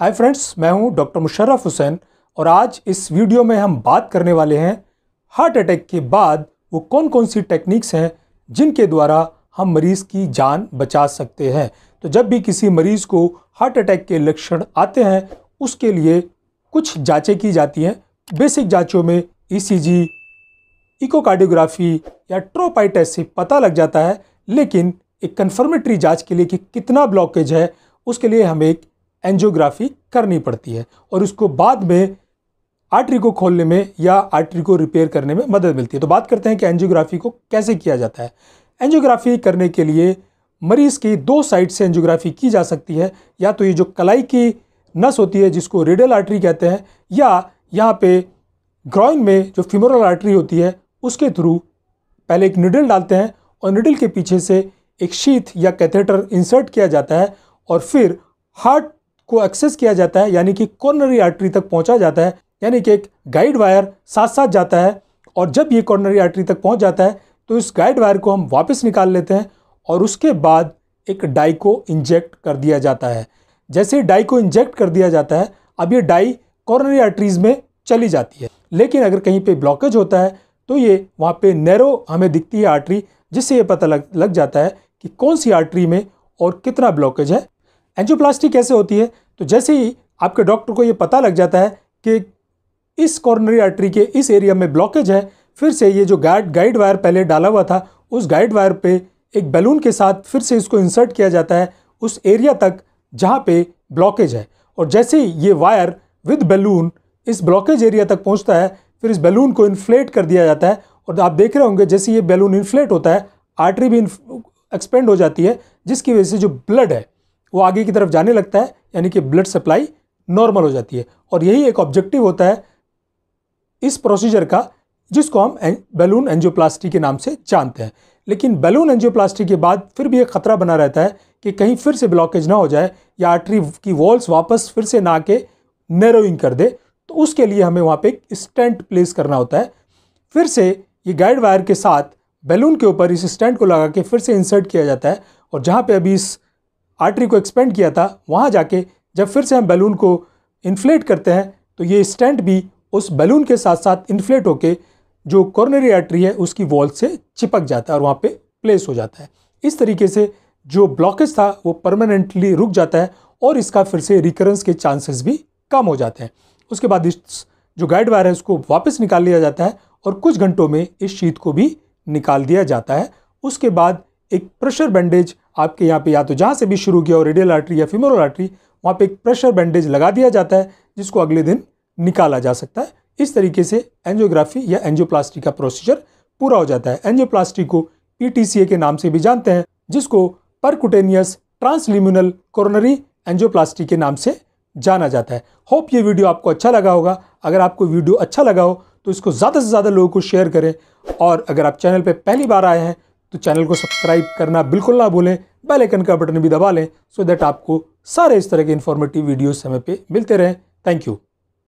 Hi friends, मैं हूँ doctor Musharraf Hussain और आज इस वीडियो में हम बात करने वाले हैं हार्ट अटैक के बाद वो कौन कौन सी टेक्निक्स हैं जिनके द्वारा हम मरीज़ की जान बचा सकते हैं। तो जब भी किसी मरीज़ को हार्ट अटैक के लक्षण आते हैं, उसके लिए कुछ जांचें की जाती हैं। बेसिक जाँचों में ईसीजी इकोकार्डियोग्राफी या ट्रोपाई से पता लग जाता है, लेकिन एक कन्फर्मेटरी जाँच के लिए कि कितना ब्लॉकेज है, उसके लिए हमें एक एंजियोग्राफी करनी पड़ती है और उसको बाद में आर्टरी को खोलने में या आर्टरी को रिपेयर करने में मदद मिलती है। तो बात करते हैं कि एंजियोग्राफी को कैसे किया जाता है। एंजियोग्राफी करने के लिए मरीज़ की दो साइड से एंजियोग्राफी की जा सकती है। या तो ये जो कलाई की नस होती है, जिसको रेडियल आर्टरी कहते हैं, या यहाँ पे ग्रॉइन में जो फिमोरल आर्टरी होती है, उसके थ्रू पहले एक निडल डालते हैं और निडल के पीछे से एक शीथ या कैथेटर इंसर्ट किया जाता है और फिर हार्ट को एक्सेस किया जाता है, यानी कि कॉर्नरी आर्टरी तक पहुँचा जाता है, यानी कि एक गाइड वायर साथ साथ जाता है, और जब ये कॉर्नरी आर्टरी तक पहुँच जाता है तो इस गाइड वायर को हम वापस निकाल लेते हैं, और उसके बाद एक डाई को इंजेक्ट कर दिया जाता है। जैसे डाई को इंजेक्ट कर दिया जाता है, अब ये डाई कॉर्नरी आर्टरीज में चली जाती है। लेकिन अगर कहीं पे ब्लॉकेज होता है तो ये वहाँ पे नैरो हमें दिखती है आर्टरी जिससे ये पता लग लग जाता है कि कौन सी आर्टरी में और कितना ब्लॉकेज है। एंजियोप्लास्टी कैसे होती है? तो जैसे ही आपके डॉक्टर को ये पता लग जाता है कि इस कॉर्नरी आर्टरी के इस एरिया में ब्लॉकेज है, फिर से ये जो गाइड गाइड वायर पहले डाला हुआ था, उस गाइड वायर पे एक बैलून के साथ फिर से इसको इंसर्ट किया जाता है, उस एरिया तक जहाँ पे ब्लॉकेज है। और जैसे ही ये वायर विद बैलून इस ब्लॉकेज एरिया तक पहुँचता है, फिर इस बैलून को इन्फ्लेट कर दिया जाता है। और आप देख रहे होंगे, जैसे ये बैलून इन्फ्लेट होता है आर्टरी भी एक्सपेंड हो जाती है, जिसकी वजह से जो ब्लड है वो आगे की तरफ़ जाने लगता है, यानी कि ब्लड सप्लाई नॉर्मल हो जाती है। और यही एक ऑब्जेक्टिव होता है इस प्रोसीजर का, जिसको हम बैलून एंजियोप्लास्टी के नाम से जानते हैं। लेकिन बैलून एंजियोप्लास्टी के बाद फिर भी एक खतरा बना रहता है कि कहीं फिर से ब्लॉकेज ना हो जाए, या आर्टरी की वॉल्स वापस फिर से ना आके नैरोइंग कर दे तो उसके लिए हमें वहाँ पे एक स्टेंट प्लेस करना होता है। फिर से ये गाइड वायर के साथ बैलून के ऊपर इस स्टेंट को लगा के फिर से इंसर्ट किया जाता है, और जहाँ पे अभी इस आर्टरी को एक्सपेंड किया था, वहाँ जाके जब फिर से हम बैलून को इन्फ्लेट करते हैं तो ये स्टेंट भी उस बैलून के साथ साथ इन्फ्लेट होके जो कॉर्नरी आर्टरी है, उसकी वॉल से चिपक जाता है और वहाँ पे प्लेस हो जाता है। इस तरीके से जो ब्लॉकेज था, वो परमानेंटली रुक जाता है और इसका फिर से रिकरेंस के चांसेस भी कम हो जाते हैं। उसके बाद इस जो गाइड वायर है, उसको वापस निकाल लिया जाता है और कुछ घंटों में इस शीत को भी निकाल दिया जाता है। उसके बाद एक प्रेशर बैंडेज आपके यहाँ पे या तो जहाँ से भी शुरू किया हो रेडियल आर्टरी या फिमोरल आर्टरी वहाँ पे एक प्रेशर बैंडेज लगा दिया जाता है, जिसको अगले दिन निकाला जा सकता है। इस तरीके से एंजियोग्राफी या एंजियोप्लास्टी का प्रोसीजर पूरा हो जाता है। एंजियोप्लास्टी को पीटीसीए के नाम से भी जानते हैं, जिसको परकुटेनियस ट्रांसलिम्यूनल कोरोनरी एंजियोप्लास्टी के नाम से जाना जाता है। होप ये वीडियो आपको अच्छा लगा होगा। अगर आपको वीडियो अच्छा लगा हो तो इसको ज़्यादा से ज़्यादा लोगों को शेयर करें। और अगर आप चैनल पर पहली बार आए हैं तो चैनल को सब्सक्राइब करना बिल्कुल ना भूलें। बेल आइकन का बटन भी दबा लें सो दैट आपको सारे इस तरह के इन्फॉर्मेटिव वीडियोस समय पे मिलते रहें। Thank you